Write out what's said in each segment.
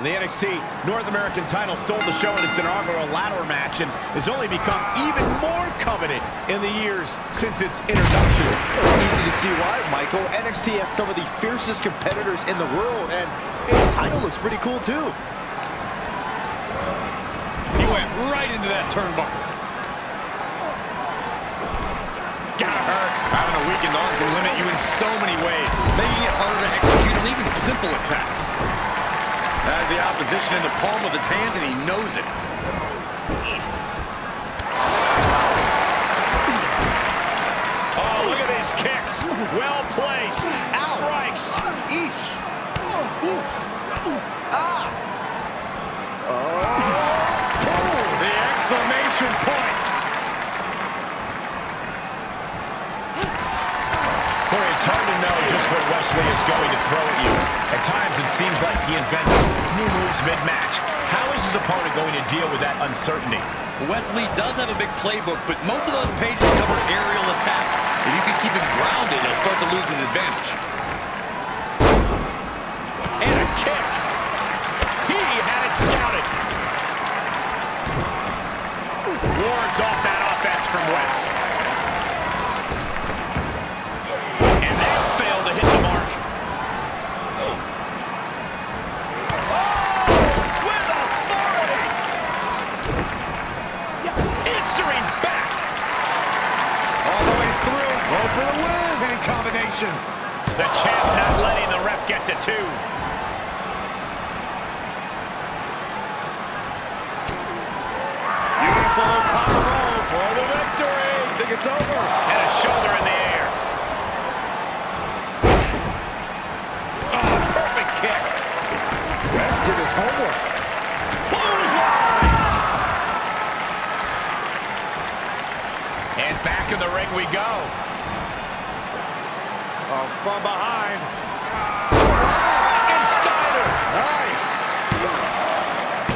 The NXT North American title stole the show in its inaugural ladder match and has only become even more coveted in the years since its introduction. Easy to see why, Michael. NXT has some of the fiercest competitors in the world, and the title looks pretty cool, too. He went right into that turnbuckle. Gotta hurt. Having a weakened arm can limit you in so many ways, making it harder to execute on even simple attacks. Has the opposition in the palm of his hand, and he knows it. Oh, look at these kicks. Well placed. Strikes. Eesh. Oof. Ah. Oh. The exclamation point. Boy, it's hard to know just what Wes Lee is going to throw at you. At times, it seems like he invents new moves mid-match. How is his opponent going to deal with that uncertainty? Wes Lee does have a big playbook, but most of those pages cover aerial attacks. If you can keep him grounded, he'll start to lose his advantage. And a kick. He had it scouted. Wards off that offense from Wes. And they failed to hit the mark. Oh, with authority. Answering back. All the way through. Go for the win. Winning combination. The champ not letting the ref get to two. Beautiful power roll for the victory. Think it's over. And a shoulder in the air. Oh, perfect kick. Wes did his homework. Clothesline. And back in the ring we go. Oh, from behind. Ah, and Steiner. Nice.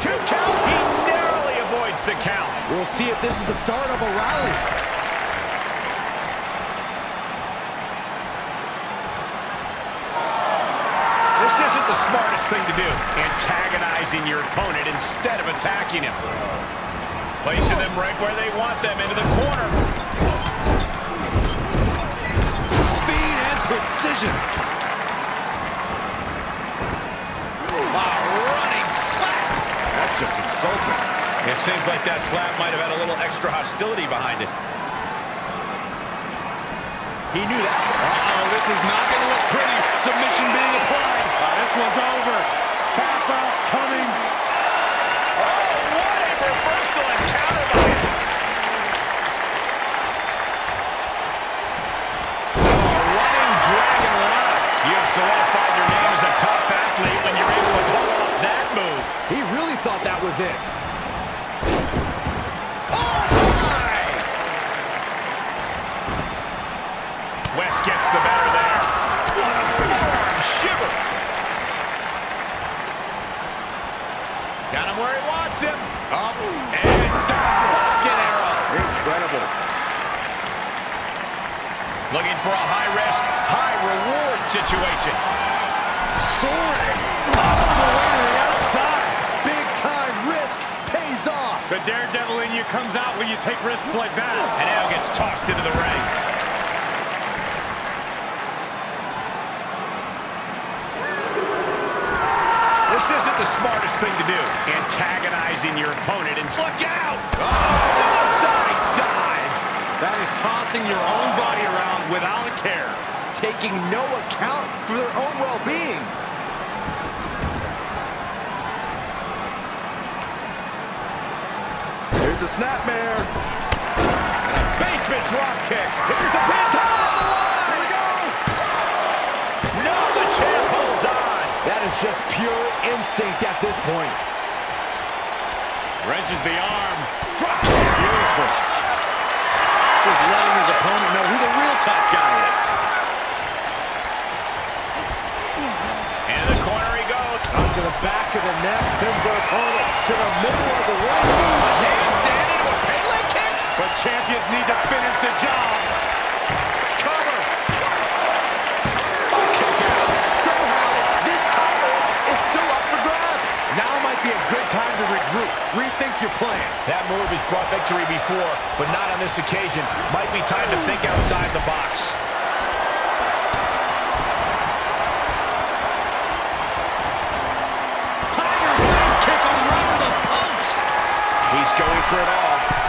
Two count. He narrowly avoids the count. We'll see if this is the start of a rally. This isn't the smartest thing to do. Antagonizing your opponent instead of attacking him. Placing them right where they want them, into the corner. Insulting. It seems like that slap might have had a little extra hostility behind it. He knew that. Uh-oh, this is not going to look pretty. Submission being applied. Uh, this one's over. Tap out coming. What a reversal and counter was it. Oh, Wes gets the better there. What a forearm shiver. Got him where he wants him. Up and down. Falcon arrow. Incredible. Looking for a high-risk, high-reward situation. Soaring. All the way to the outside. Big time risk pays off. The daredevil in you comes out when you take risks like that. And now gets tossed into the ring. This isn't the smartest thing to do. Antagonizing your opponent and look out! Oh, suicide dive! That is tossing your own body around without a care. Taking no account for their own well-being. A snapmare. And a basement drop kick. Here's the pin. Top of the line. Here we go. No, the champ holds on. That is just pure instinct at this point. Wrenches the arm. Drop kick. Beautiful. Just letting his opponent know who the real top guy is. And the corner he goes. Up to the back of the neck, sends their opponent to the middle of the ring champions need to finish the job. Cover. Somehow, this title is still up for grabs. Now might be a good time to regroup, rethink your plan. That move has brought victory before, but not on this occasion. Might be time to think outside the box. He's going for it all.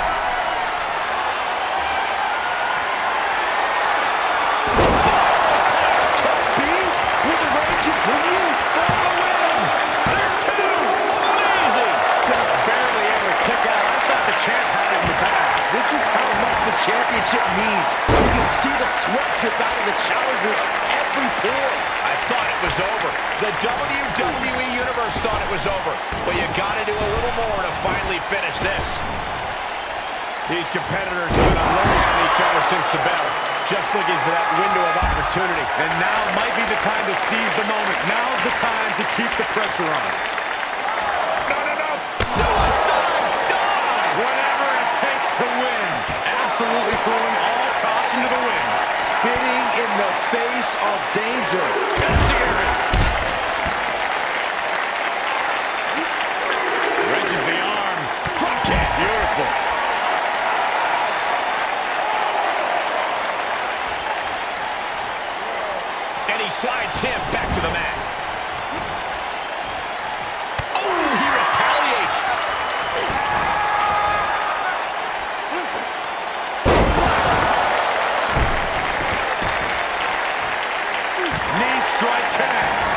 It was over. The WWE Universe thought it was over. But you got to do a little more to finally finish this. These competitors have been unloading on each other since the bell. Just looking for that window of opportunity. And now might be the time to seize the moment. Now's the time to keep the pressure on. No, no, no. Suicide dive. Whatever it takes to win. Absolutely throwing all caution to the wind. Spinning in the face of danger. Wrenches the arm. Drop kick. Beautiful. Slides him back to the mat. Oh, he retaliates. Knee strike connects.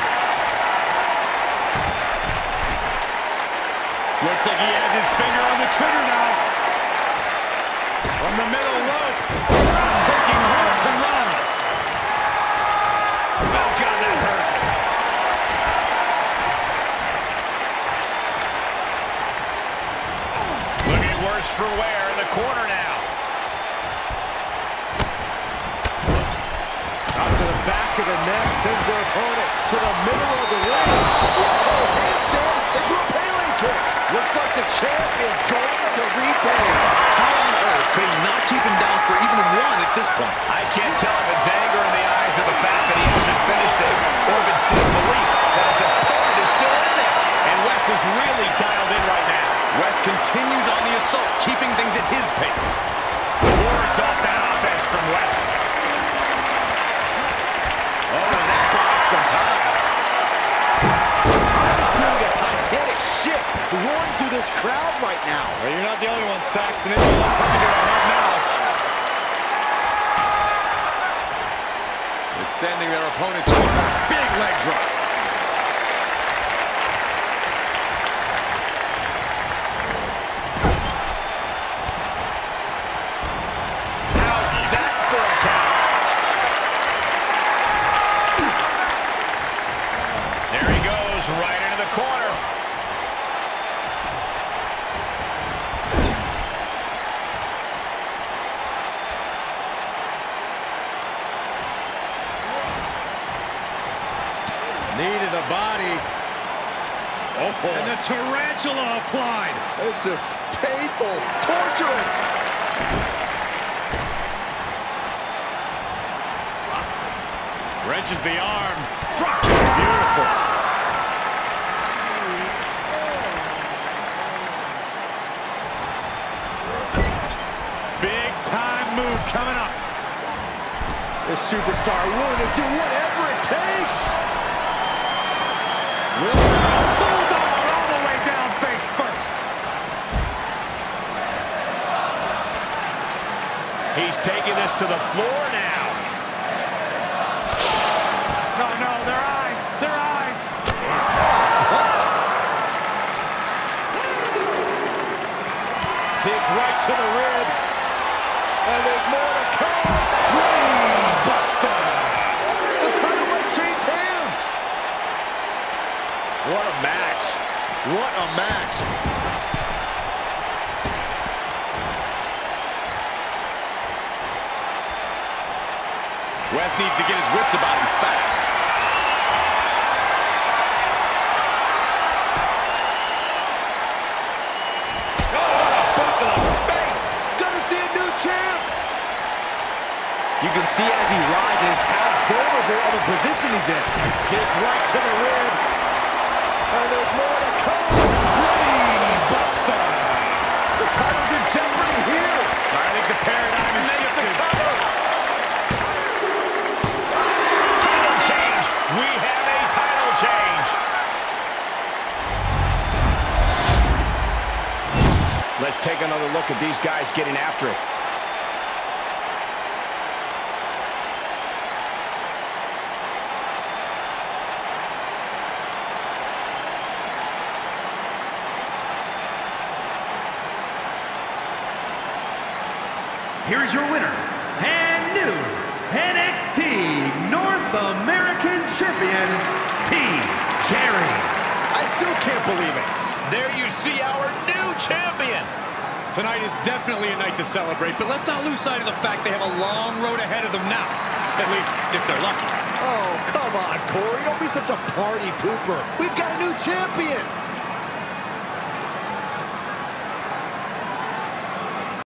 Looks like he has his finger on the trigger now. From the middle rope. Taking rope to run. For wear in the corner now. Out to the back of the neck, sends their opponent to the middle of the ring. Whoa, handstand into a Pele kick. Looks like the champ is going to retain. How on earth could he not keep him down for even one at this point? I can't tell if it's anger in the eyes or the fact that he hasn't finished this, or if it's disbelief that his opponent is still in this. And Wes is really dialed in right now. Wes continues on the assault, keeping things at his pace. Words off that offense from Wes. Oh, and that buys some time. Doing a titanic shift, roaring through this crowd right now. Well, you're not the only one, Saxton. It's all coming to a head now. Extending their opponent's big leg drop. And the tarantula applied. This is painful, torturous. Wrenches the arm. Drop. Beautiful. Big time move coming up. This superstar willing to do whatever it takes. Taking this to the floor now. No, no, their eyes, their eyes. Kick right to the ribs. And there's more to come. Buster. The title might change hands. What a match. What a match. Wes needs to get his wits about him fast. Oh, Gonna see a new champ. You can see as he rises how vulnerable of a position he's in. Hit right to the ribs. Look at these guys getting after it. Here's your winner, and new NXT North American Champion, Tajiri. I still can't believe it. There you see our new champion. Tonight is definitely a night to celebrate, but let's not lose sight of the fact they have a long road ahead of them now. At least, if they're lucky. Oh, come on, Corey. Don't be such a party pooper. We've got a new champion.